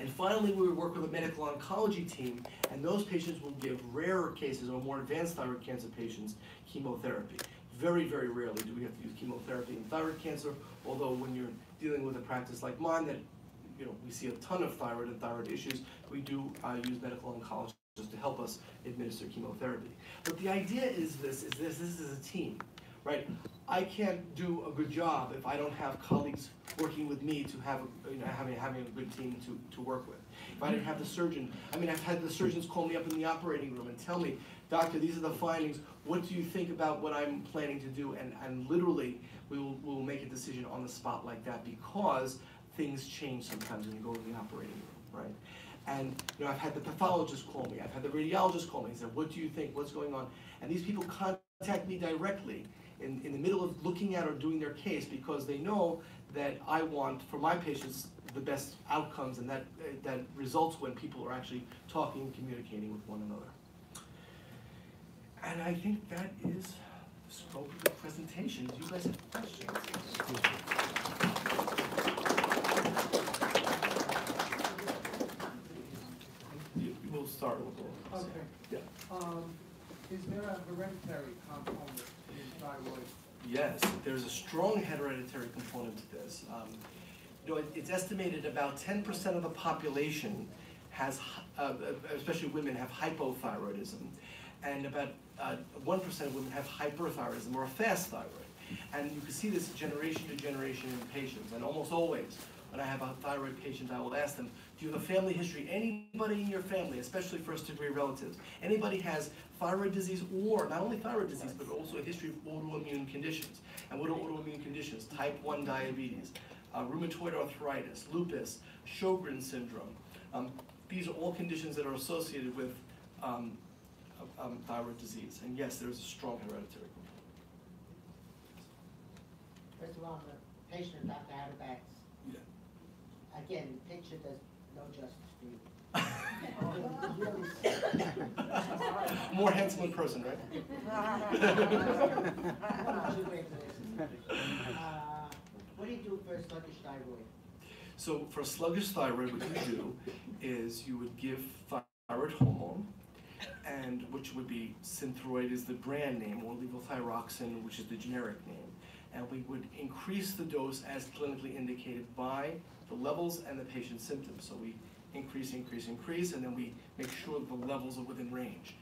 And finally, we would work with a medical oncology team, and those patients will give rarer cases or more advanced thyroid cancer patients chemotherapy. Very, very rarely do we have to use chemotherapy in thyroid cancer, although when you're dealing with a practice like mine that you know, we see a ton of thyroid and thyroid issues, we do uh, use medical oncologists to help us administer chemotherapy. But the idea is this, is this, this is a team right? I can't do a good job if I don't have colleagues working with me to have, you know, having, having a good team to, to work with. If I didn't have the surgeon, I mean, I've had the surgeons call me up in the operating room and tell me, doctor, these are the findings, what do you think about what I'm planning to do? And, and literally, we will, we will make a decision on the spot like that because things change sometimes when you go to the operating room, right? And you know, I've had the pathologist call me, I've had the radiologist call me and said, what do you think, what's going on? And these people contact me directly in, in the middle of looking at or doing their case because they know that I want for my patients the best outcomes and that, that results when people are actually talking and communicating with one another. And I think that is the scope of the presentation. Do you guys have questions? We'll start with the Okay. Yeah. Um, is there a hereditary component in thyroid? Yes, there's a strong hereditary component to this. Um, you know, it- it's estimated about ten percent of the population has, uh, especially women, have hypothyroidism, and about uh, one percent of women have hyperthyroidism or a fast thyroid. And you can see this generation to generation in patients, and almost always, when I have a thyroid patient, I will ask them, do you have a family history? Anybody in your family, especially first degree relatives, anybody has thyroid disease or not only thyroid disease, but also a history of autoimmune conditions. And what are autoimmune conditions? Type 1 diabetes, uh, rheumatoid arthritis, lupus, Sjogren's syndrome. Um, these are all conditions that are associated with um, um, thyroid disease. And yes, there's a strong hereditary component. First of all, the patient Dr. Otterbach's, Yeah. again, the picture does no justice for you. More handsome in person, right? What do you make of this? Uh, What do you do for a sluggish thyroid? So for sluggish thyroid, what you do is you would give thyroid hormone, and which would be Synthroid is the brand name, or levothyroxine, which is the generic name. And we would increase the dose as clinically indicated by the levels and the patient's symptoms. So we increase, increase, increase, and then we make sure the levels are within range.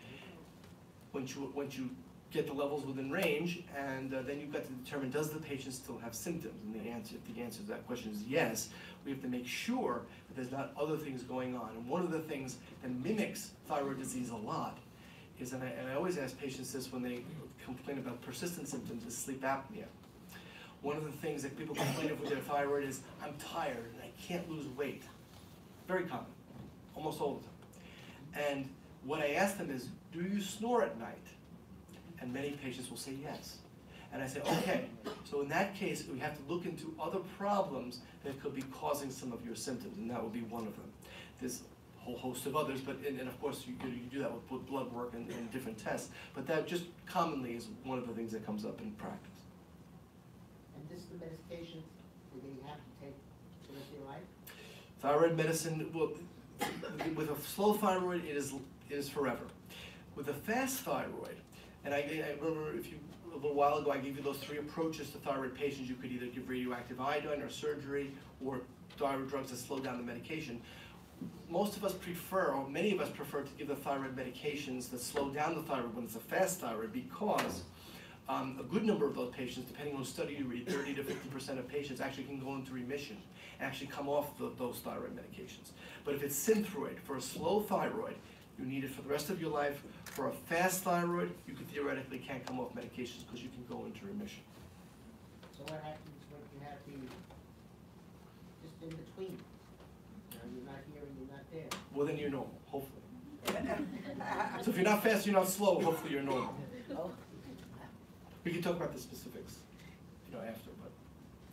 Once you, once you get the levels within range, and uh, then you've got to determine, does the patient still have symptoms? And the answer, if the answer to that question is yes, we have to make sure that there's not other things going on. And one of the things that mimics thyroid disease a lot is, and I, and I always ask patients this when they complain about persistent symptoms, is sleep apnea. One of the things that people complain of with their thyroid is, I'm tired and I can't lose weight. Very common, almost all the time. And what I ask them is, do you snore at night? And many patients will say yes. And I say, okay, so in that case, we have to look into other problems that could be causing some of your symptoms, and that would be one of them. There's a whole host of others, but, and, and of course, you, you do that with, with blood work and, and different tests, but that just commonly is one of the things that comes up in practice. This is the medication that you have to take for the rest of your life? Thyroid medicine, well, with a slow thyroid, it is, it is forever. With a fast thyroid, and I, I remember if you, a little while ago, I gave you those three approaches to thyroid patients. You could either give radioactive iodine or surgery, or thyroid drugs that slow down the medication. Most of us prefer, or many of us prefer to give the thyroid medications that slow down the thyroid when it's a fast thyroid because um, a good number of those patients, depending on the study you read, 30 to 50% of patients actually can go into remission and actually come off the, those thyroid medications. But if it's Synthroid for a slow thyroid, you need it for the rest of your life. For a fast thyroid, you could theoretically can't come off medications because you can go into remission. So what happens when you have the, just in between? You know, you're not here and you're not there. Well, then you're normal, hopefully. So if you're not fast, you're not slow, hopefully you're normal. We can talk about the specifics, you know, after, but,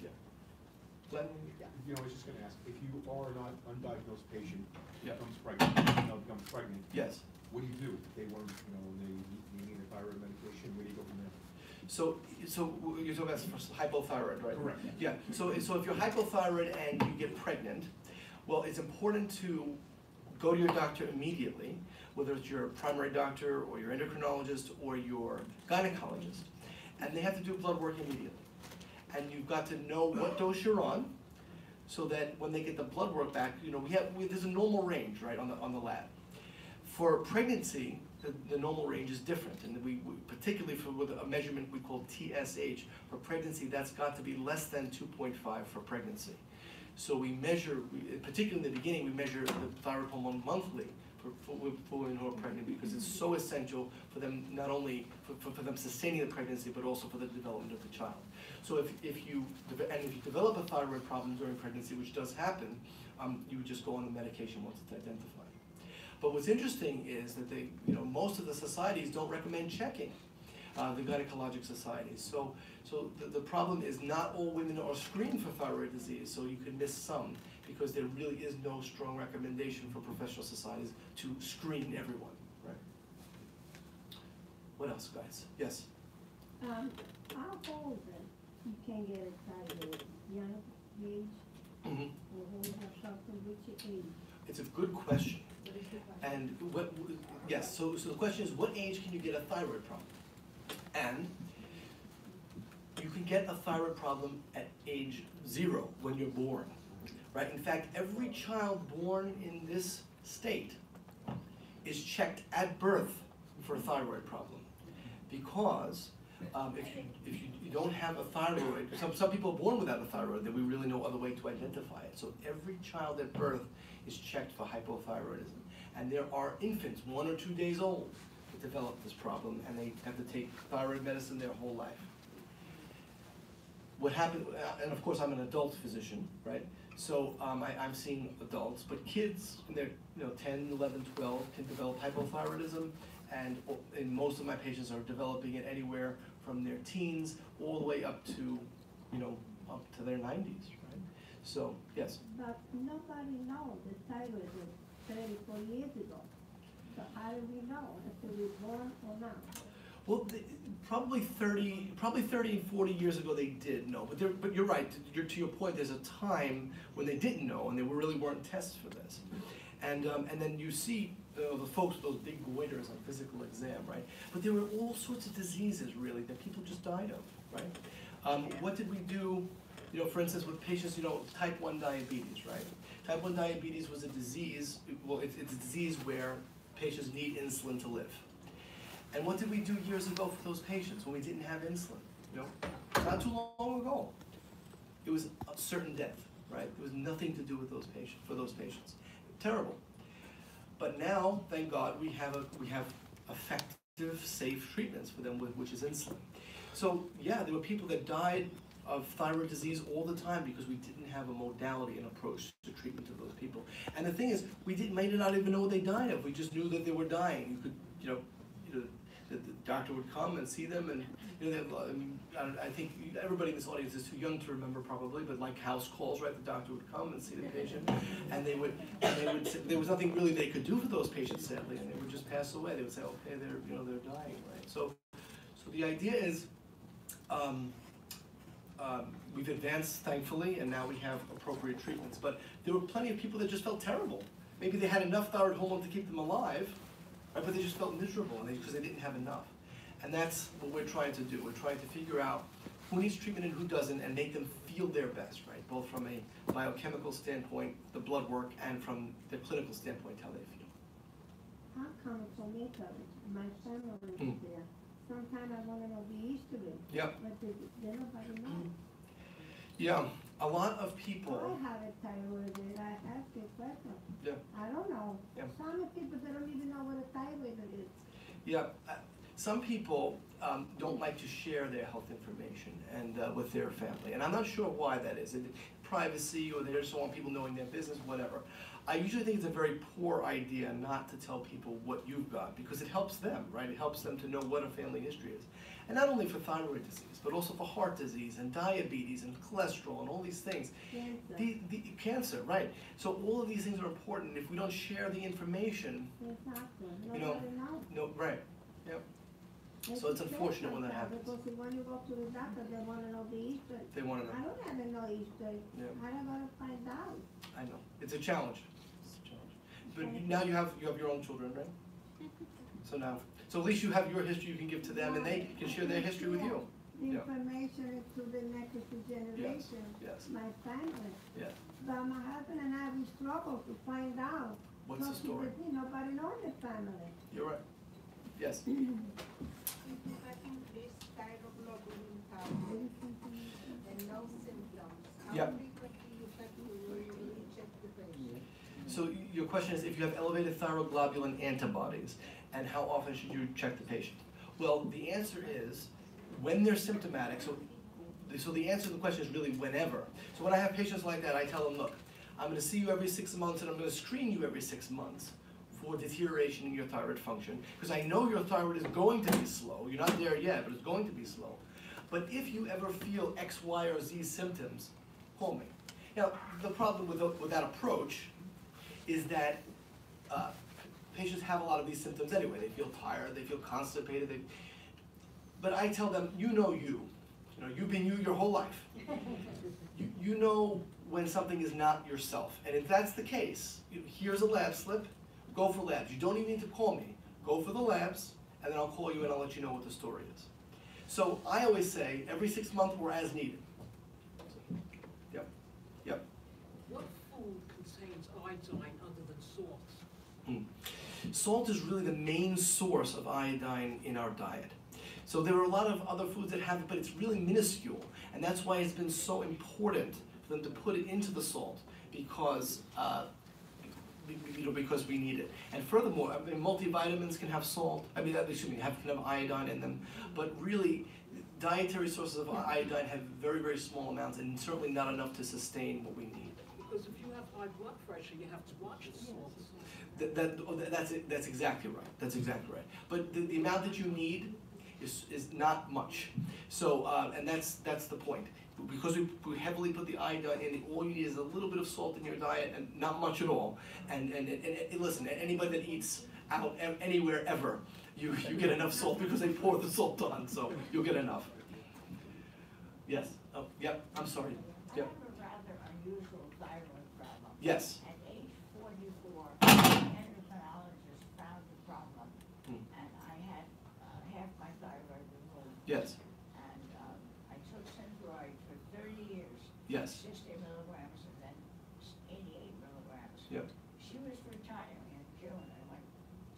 yeah. Glenn? You know, I was just gonna ask, if you are not undiagnosed patient, Yeah. becomes pregnant, you know, becomes pregnant, Yes. what do you do? If They want, you know, they, they need a thyroid medication, where do you go from there? So, so you're talking about for hypothyroid, right? Correct. Yeah, so, so if you're hypothyroid and you get pregnant, well, it's important to go to your doctor immediately, whether it's your primary doctor or your endocrinologist or your gynecologist, and they have to do blood work immediately. And you've got to know what dose you're on, so that when they get the blood work back, you know, we have, we, there's a normal range, right, on the, on the lab. For pregnancy, the, the normal range is different, and we, we- particularly for with a measurement we call TSH, for pregnancy, that's got to be less than two point five for pregnancy. So we measure, particularly in the beginning, we measure the thyroid hormone monthly women who are pregnant, because it's so essential for them, not only for, for, for them sustaining the pregnancy, but also for the development of the child. So if, if you, and if you develop a thyroid problem during pregnancy, which does happen, um, you would just go on the medication once it's identified. But what's interesting is that they, you know, most of the societies don't recommend checking, uh, the gynecologic societies. So, so the, the problem is not all women are screened for thyroid disease, so you can miss some, because there really is no strong recommendation for professional societies to screen everyone, right? What else, guys? Yes? Um, how old you can get excited? Young age, Mm-hmm. or have something, which age? It's a good question. What is the question? And what, yes, so, so the question is, what age can you get a thyroid problem? And you can get a thyroid problem at age zero when you're born, right? In fact, every child born in this state is checked at birth for a thyroid problem. Because um, if you, if you, you don't have a thyroid, some, some people are born without a thyroid, then we really no other way to identify it. So every child at birth is checked for hypothyroidism. And there are infants, one or two days old, develop this problem, and they have to take thyroid medicine their whole life. What happened, uh, and of course, I'm an adult physician, right? So um, I, I'm seeing adults, but kids, you know, 10, 11, 12, can develop hypothyroidism, and, and most of my patients are developing it anywhere from their teens all the way up to, you know, up to their 90s, right? So, yes. But nobody know the thyroid was thirty, forty years ago. So how do we know if we were born or not? Well, th- probably thirty, probably thirty and forty years ago they did know, but there, but you're right, to, you're, to your point, there's a time when they didn't know, and there really weren't tests for this. And, um, and then you see, uh, the folks with those big goiters on physical exam, right? But there were all sorts of diseases, really, that people just died of, right? Um, what did we do, you know, for instance, with patients, you know, type one diabetes, right? Type one diabetes was a disease, well, it's, it's a disease where patients need insulin to live. And what did we do years ago for those patients when we didn't have insulin? You know, not too long ago. It was a certain death, right? It was nothing to do with those patients, for those patients. Terrible. But now, thank God, we have a, we have effective, safe treatments for them, with- which is insulin. So, yeah, there were people that died of thyroid disease all the time because we didn't have a modality and approach to treatment of those people. And the thing is, we didn't, may not even know what they died of, we just knew that they were dying. You could, you know, you know, the, the doctor would come and see them and, you know, they I mean, I, I think everybody in this audience is too young to remember probably, but like house calls, right, the doctor would come and see the patient, and they would, and they would, there was nothing really they could do for those patients sadly, and they would just pass away, they would say, okay, they're, you know, they're dying, right? So, so the idea is, um, um, we've advanced thankfully, and now we have appropriate treatments, but there were plenty of people that just felt terrible. Maybe they had enough thyroid hormone to keep them alive, right, but they just felt miserable, and they, because they didn't have enough. And that's what we're trying to do, we're trying to figure out who needs treatment and who doesn't, and make them feel their best, right? Both from a biochemical standpoint, the blood work, and from the clinical standpoint, how they feel. I come from my family Mm. there. Sometimes I wanna know the history, Yep, but they, they nobody know. yeah, a lot of people, I have a thyroid, and I ask a question. Yeah. I don't know. Yeah. Some people, they don't even know what a thyroid is. Yeah, uh, some people um, don't like to share their health information and uh, with their family, and I'm not sure why that is. It, privacy, or they just don't want people knowing their business, whatever. I usually think it's a very poor idea not to tell people what you've got because it helps them, right? It helps them to know what a family history is, and not only for thyroid disease, but also for heart disease and diabetes and cholesterol and all these things. Cancer. The, the cancer, right? So all of these things are important. If we don't share the information, Exactly. You know, no, right? yep. So it's unfortunate when that happens. Because when you go to the doctor, they wanna know the history. They want to know. I don't have to know history. Yeah. I don't gotta find out. I know, it's a challenge, it's a challenge. But you- now you have, you have your own children, right? So now, so at least you have your history you can give to them and they can share their history with you. The Yeah. information to the next generation, Yes, my family. yes. But my husband and I, we struggle to find out. What's the Because story? the- Nobody knows the family. You're right. Yes, this thyroglobulin powder and no symptoms, how Yep. frequently you have to really check the patient? so y- your question is if you have elevated thyroglobulin antibodies, and how often should you check the patient? Well, the answer is, when they're symptomatic, so, so the answer to the question is really whenever. So when I have patients like that, I tell them, look, I'm gonna see you every six months and I'm gonna screen you every six months for deterioration in your thyroid function, because I know your thyroid is going to be slow, you're not there yet, but it's going to be slow. But if you ever feel X, Y, or Z symptoms, call me. Now, the problem with, tho- with that approach is that uh, patients have a lot of these symptoms anyway. They feel tired, they feel constipated, they, but I tell them, you know you. You know, you've been you your whole life. You, you know when something is not yourself. And if that's the case, you- here's a lab slip, go for labs. You don't even need to call me. Go for the labs, and then I'll call you and I'll let you know what the story is. So I always say, every six months or as needed. Yep, yep. What food contains iodine other than salt? Salt is really the main source of iodine in our diet. So there are a lot of other foods that have it, but it's really minuscule. And that's why it's been so important for them to put it into the salt because, uh, you know, because we need it. And furthermore, I mean, multivitamins can have salt, I mean, excuse me, have, can have iodine in them. But really, dietary sources of iodine have very, very small amounts and certainly not enough to sustain what we need. Because if you have high blood pressure, you have to watch the salt. That, that, oh, that- that's, it- that's exactly right, that's exactly right. But the, the amount that you need is, is not much. So, uh, and that's, that's the point. Because we, we heavily put the iodine in, all you need is a little bit of salt in your diet and not much at all. And, and, and, and listen, anybody that eats out e- anywhere ever, you, you get enough salt because they pour the salt on, so you'll get enough. Yes, oh, yep, I'm sorry, yep, have a rather unusual thyroid problem. Yes, At age forty-four, an endocrinologist found the problem, Hmm. and I had uh, half my thyroid removed. yes, And um, I took Synthroid for thirty years. yes, Sixty milligrams and then s- eighty-eight milligrams. Yep. She was retiring in June, I went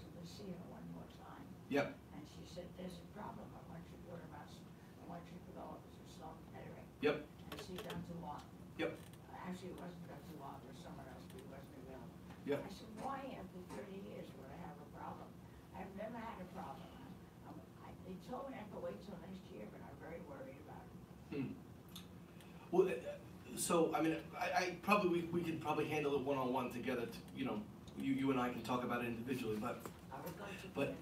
to the see her one more time, yep, and she said, there's a problem, I want you to go to Mass, I want you to go to Sloan Kettering. Yep. And see Dr. Long. Yep. Actually, it wasn't Dr. Long, it was someone else, but he wasn't available. Yep. I said, why after thirty years would I have a problem? I've never had a problem so, I mean, I, I probably, we, we could probably handle it one-on-one together, to, you know, you, you and I can talk about it individually, but, I would like to But-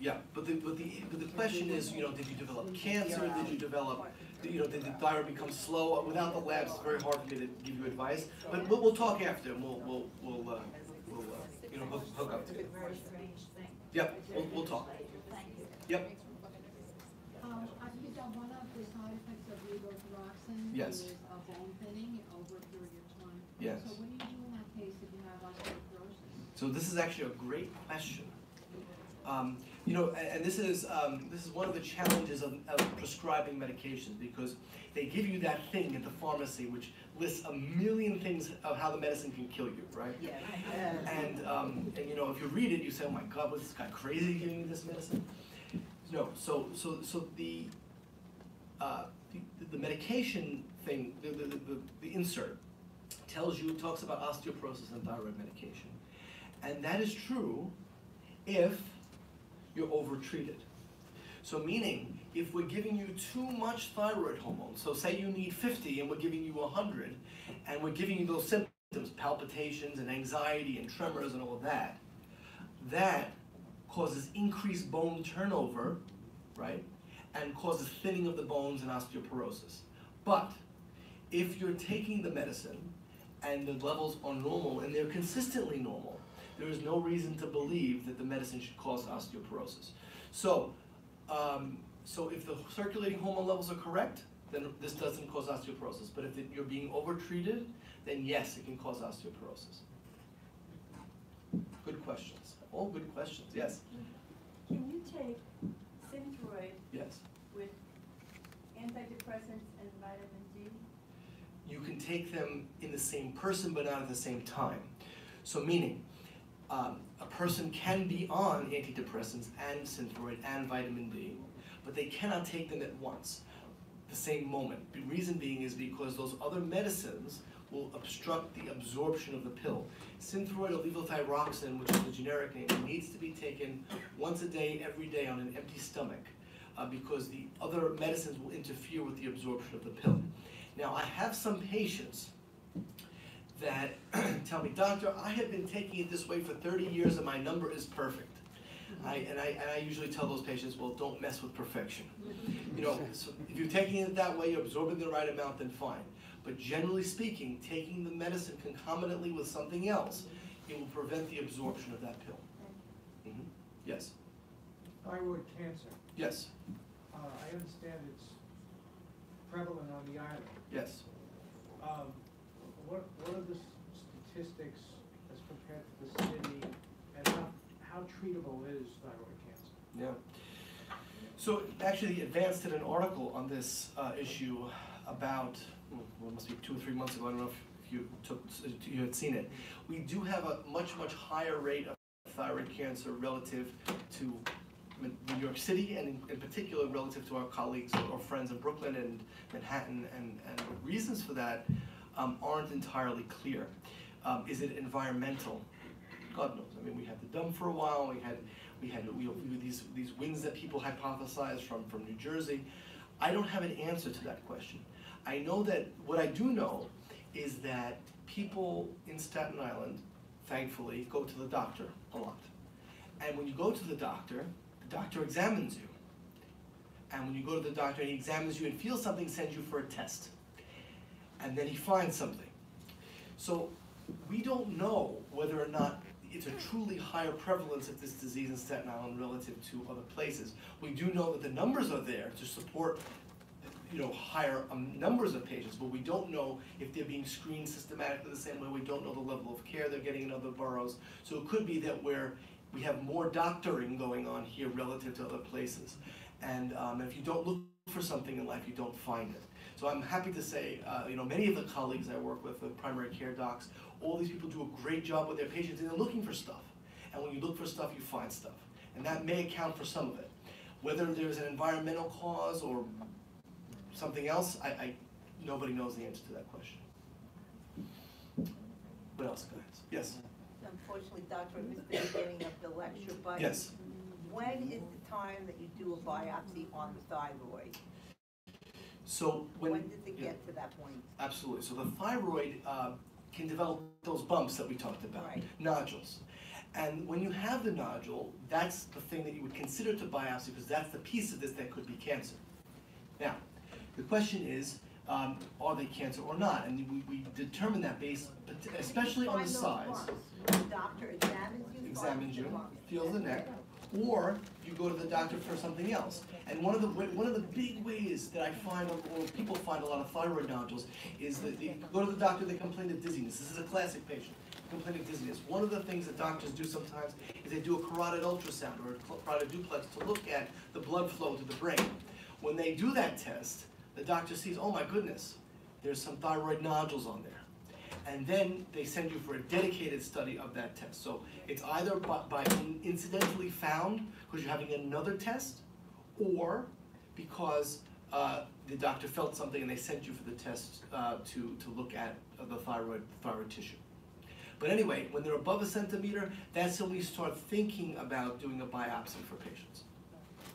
yeah, but the, but the, but the question is, you know, did you develop cancer, did you develop, you know, did the thyroid become slow? Without the labs, it's very hard for me to give you advice, but we'll, we'll talk after, and we'll, we'll, we'll, uh, we'll, uh, you know, hook, hook up It's a together. very strange thing. Yep, we'll, we'll talk. Yep, Um, I think that one of the side effects of levothyroxine Yes. is a bone thinning over a period of time. Yes. So what do you do in that case if you have osteoporosis? so this is actually a great question. Um, you know, and, and this is, um, this is one of the challenges of, of prescribing medications, because they give you that thing at the pharmacy which lists a million things of how the medicine can kill you, right? Yeah. And, um, and you know, if you read it, you say, oh my God, was this guy crazy giving me this medicine? No, so, so, so the, uh, the, the medication thing, the, the, the, the insert tells you, talks about osteoporosis and thyroid medication. And that is true if you're overtreated. So meaning, if we're giving you too much thyroid hormone, so say you need fifty and we're giving you hundred, and we're giving you those symptoms, palpitations and anxiety and tremors and all of that, that causes increased bone turnover, right? And causes thinning of the bones and osteoporosis. But if you're taking the medicine and the levels are normal and they're consistently normal, there is no reason to believe that the medicine should cause osteoporosis. So, um, so if the circulating hormone levels are correct, then this doesn't cause osteoporosis. But if it, you're being overtreated, then yes, it can cause osteoporosis. Good questions. All good questions. Yes. Can you take Synthroid Yes. with antidepressants and vitamin D? You can take them in the same person but not at the same time. So meaning, um, a person can be on antidepressants and Synthroid and vitamin D, but they cannot take them at once, the same moment. The reason being is because those other medicines will obstruct the absorption of the pill. Synthroid or levothyroxine, which is the generic name, needs to be taken once a day, every day on an empty stomach, uh, because the other medicines will interfere with the absorption of the pill. Now, I have some patients that tell me, doctor, I have been taking it this way for 30 years and my number is perfect. I, and, I, and I usually tell those patients, well, don't mess with perfection. You know, so if you're taking it that way, you're absorbing the right amount, then fine. But generally speaking, taking the medicine concomitantly with something else, it will prevent the absorption of that pill. Mhm. Yes, Thyroid cancer, yes, uh, I understand it's prevalent on the island. yes. Um, what, what are the statistics as compared to the city, and how, how treatable is thyroid cancer? Yeah. So actually, Advance did an article on this uh, issue about, well, it must be two or three months ago, I don't know if you took, if you had seen it. We do have a much, much higher rate of thyroid cancer relative to New York City and in- in particular relative to our colleagues or friends in Brooklyn and Manhattan. And, and the reasons for that um, aren't entirely clear. Um, Is it environmental? God knows. I mean, we had the dump for a while. We had we had we, we, these these winds that people hypothesized from from New Jersey. I don't have an answer to that question. I know that what I do know is that people in Staten Island, thankfully, go to the doctor a lot. And when you go to the doctor, doctor examines you. And when you go to the doctor and he examines you and feels something, sends you for a test. And then he finds something. So we don't know whether or not it's a truly higher prevalence of this disease in Staten Island relative to other places. We do know that the numbers are there to support, you know, higher um, numbers of patients, but we don't know if they're being screened systematically the same way. We don't know the level of care they're getting in other boroughs. So it could be that we're, we have more doctoring going on here relative to other places. And um, if you don't look for something in life, you don't find it. So I'm happy to say, uh, you know, many of the colleagues I work with, the primary care docs, all these people do a great job with their patients and they're looking for stuff. And when you look for stuff, you find stuff. And that may account for some of it. Whether there's an environmental cause or something else, I, I, nobody knows the answer to that question. What else, guys? Yes, Unfortunately, Doctor, I missed the beginning of the lecture, but yes. when is the time that you do a biopsy on the thyroid? So when. When did it yeah. get to that point? Absolutely. So the thyroid uh, can develop those bumps that we talked about, Right. nodules. And when you have the nodule, that's the thing that you would consider to biopsy because that's the piece of this that could be cancer. Now, the question is, um, are they cancer or not? And we, we determine that based, especially on the Find those size. bumps. The doctor examines you. examines you, feels the neck, or you go to the doctor for something else. And one of the, one of the big ways that I find, or people find a lot of thyroid nodules, is that they go to the doctor, they complain of dizziness. This is a classic patient, complain of dizziness. One of the things that doctors do sometimes is they do a carotid ultrasound or a carotid duplex to look at the blood flow to the brain. When they do that test, the doctor sees, oh my goodness, there's some thyroid nodules on there. And then they send you for a dedicated study of that test. So it's either by, by incidentally found, because you're having another test, or because uh, the doctor felt something and they sent you for the test uh, to, to look at uh, the thyroid, thyroid tissue. But anyway, when they're above a centimeter, that's when we start thinking about doing a biopsy for patients.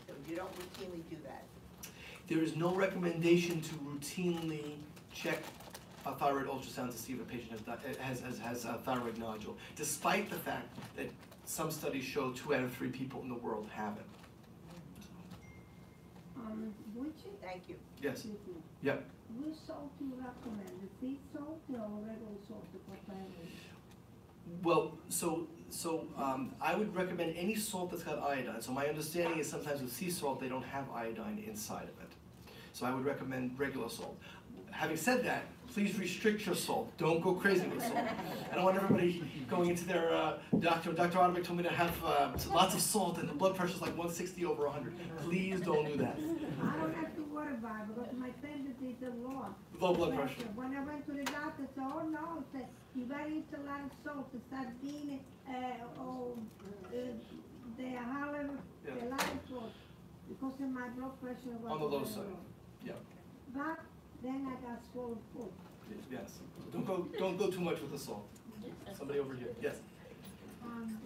So you don't routinely do that. There is no recommendation to routinely check a thyroid ultrasound to see if a patient has, has, has, has a thyroid nodule, despite the fact that some studies show two out of three people in the world have it. Um, which, Thank you. Yes, me, yep. which salt do you recommend, the sea salt or regular salt? Well, so, so, um, I would recommend any salt that's got iodine. So my understanding is sometimes with sea salt, they don't have iodine inside of it. So I would recommend regular salt. Having said that, please restrict your salt. Don't go crazy with salt. I don't want everybody going into their, uh, doctor, Dr. Otterbach told me to have, uh, lots of salt and the blood pressure is like one sixty over hundred. Please don't do that. I don't have to worry about it because my tendency is a lot. Low blood pressure. When I went to the doctor, said, oh no, said, you gotta eat a lot of salt, the sardine, uh, oh, uh, the olive, Yeah. the light salt, because my blood pressure was. On the low side. Yeah, But then I got swollen foot. yes. Don't go, don't go too much with the salt. Somebody over here, yes. Um,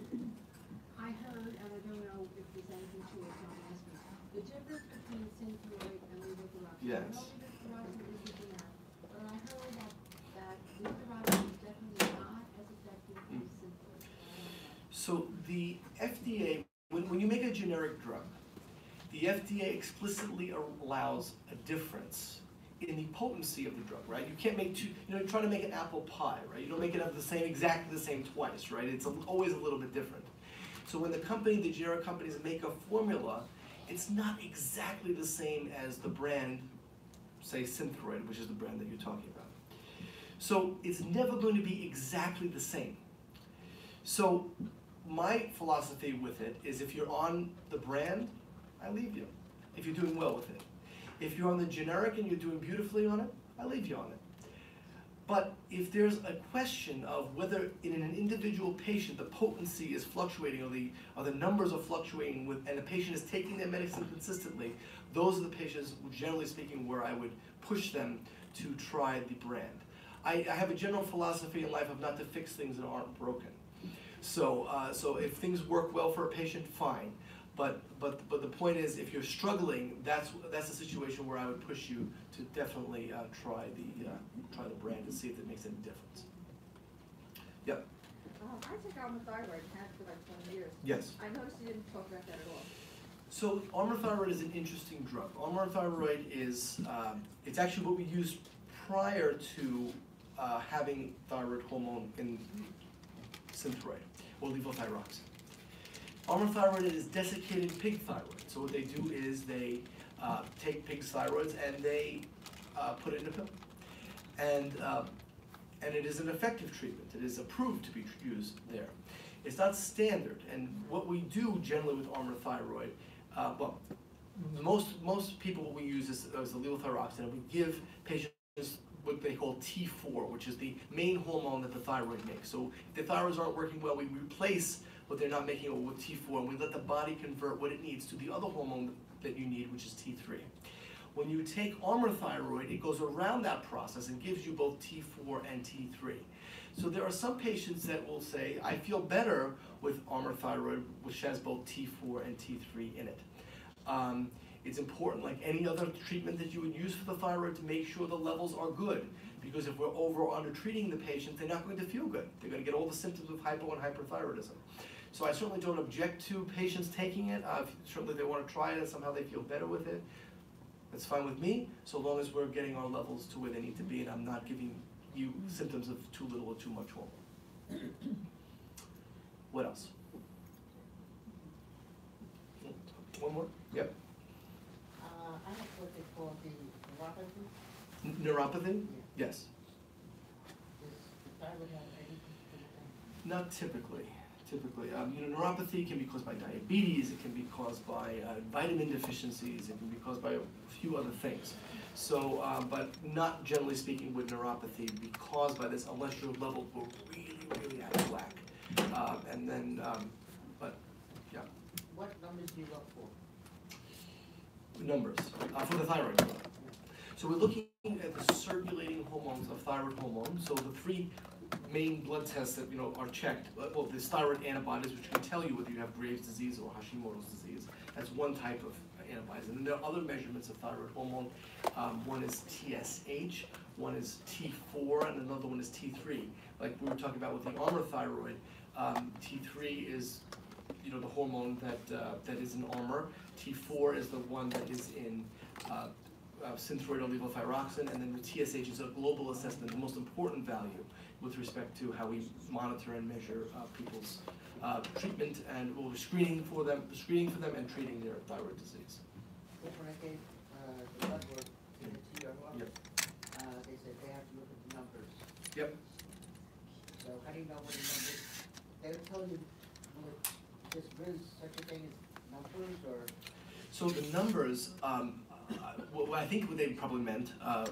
I heard, and I don't know if there's anything to it, so I'm asking, the difference between synthroid and levothyroxine. Yes. I know levothyroxine is the generic, but I heard that, that levothyroxine is definitely not as effective as Mm. synthroid. I don't know. So the FDA, when, when you make a generic drug, the FDA explicitly allows a difference in the potency of the drug, right? You can't make two, you know, you're trying to make an apple pie, right? You don't make it have the same, exactly the same twice, right? It's a- always a little bit different. So when the company, the generic companies make a formula, it's not exactly the same as the brand, say Synthroid, which is the brand that you're talking about. So it's never going to be exactly the same. So my philosophy with it is if you're on the brand, I leave you. If you're doing well with it. If you're on the generic and you're doing beautifully on it, I leave you on it. But if there's a question of whether in an individual patient the potency is fluctuating or the, or the numbers are fluctuating with, and the patient is taking their medicine consistently, those are the patients, generally speaking, where I would push them to try the brand. I, I have a general philosophy in life of not to fix things that aren't broken. So, uh, so if things work well for a patient, fine. But, but, but the point is, if you're struggling, that's, that's a situation where I would push you to definitely, uh, try the, uh, try the brand and see if it makes any difference. Yep, Um, I took Thyroid, had for like twenty years. yes. I noticed you didn't talk about that at all. So Armour Thyroid is an interesting drug. Armour Thyroid is, um, it's actually what we used prior to, uh, having thyroid hormone in Synthroid, or levothyroxine. Armour Thyroid is desiccated pig thyroid. So what they do is they, uh, take pig's thyroids and they, uh, put it in a pill. And, um, and it is an effective treatment. It is approved to be used there. It's not standard, and what we do generally with Armour Thyroid, uh, well, most, most people, we use is, is the levothyroxine, and we give patients what they call T4, which is the main hormone that the thyroid makes. So if the thyroids aren't working well, we replace what they're not making it with T4, and we let the body convert what it needs to the other hormone that you need, which is T3. When you take Armour Thyroid, it goes around that process and gives you both T4 and T3. So there are some patients that will say, I feel better with Armour Thyroid, which has both T4 and T3 in it. Um, It's important, like any other treatment that you would use for the thyroid, to make sure the levels are good. Because if we're over or under treating the patient, they're not going to feel good. They're gonna get all the symptoms of hypo and hyperthyroidism. So I certainly don't object to patients taking it. Uh, if certainly they wanna try it and somehow they feel better with it. That's fine with me, so long as we're getting our levels to where they need to be and I'm not giving you symptoms of too little or too much hormone. What else? One more? Yep. Uh, I have what they call the neuropathy, Neuropathy? Yes. does the thyroid have anything to do with that? Not typically. Typically, um, you know, neuropathy can be caused by diabetes. It can be caused by uh, vitamin deficiencies. It can be caused by a few other things. So, uh, but not generally speaking, would neuropathy be caused by this unless your levels were really, really out of whack. Um, and then, um, but yeah, What numbers do you look for? numbers uh, for the thyroid. So we're looking at the circulating hormones of thyroid hormone. So the three main blood tests that you know are checked. uh, Well, there's thyroid antibodies, which can tell you whether you have Graves' disease or Hashimoto's disease. That's one type of antibodies. And then there are other measurements of thyroid hormone. Um, one is TSH, one is T4, and another one is T3. Like we were talking about with the Armour thyroid, um, T3 is you know, the hormone that, uh, that is in Armour. T4 is the one that is in uh, uh, synthroid or levothyroxine, and then the TSH is a global assessment, the most important value with respect to how we monitor and measure uh, people's uh, treatment and or screening for them, screening for them and treating their thyroid disease. When I gave, uh, the blood work to the TR Yep. uh, they said they have to look at the numbers. Yep. So how do you know what the numbers, they'll tell you, this is such a thing as numbers or? So the numbers, um, uh, what what I think what they probably meant, uh,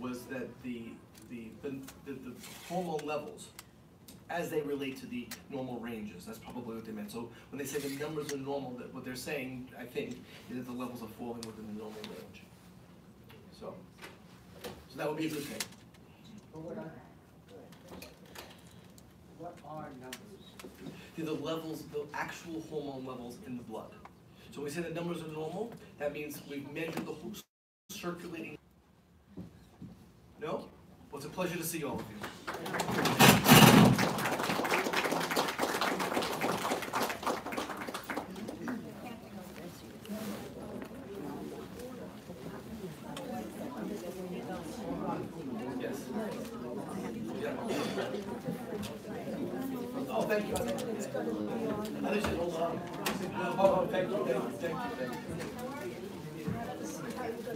was that the, the, the, the the hormone levels, as they relate to the normal ranges, that's probably what they meant. So when they say the numbers are normal, that what they're saying, I think, is that the levels are falling within the normal range. So, so that would be a good thing. What are, what are numbers? They're the levels, the actual hormone levels in the blood. So when we say the numbers are normal, that means we've measured the whole circulating. No? Well, it's a pleasure to see all of you. Yes. Yeah. Oh, thank you. I think she hold on. Oh, thank you, thank you, thank you, thank you. What